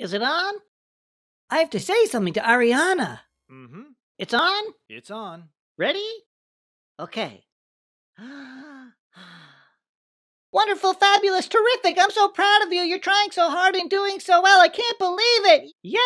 Is it on? I have to say something to Arianna. Mm-hmm. It's on? It's on. Ready? Okay. Wonderful, fabulous, terrific. I'm so proud of you. You're trying so hard and doing so well. I can't believe it. Yeah.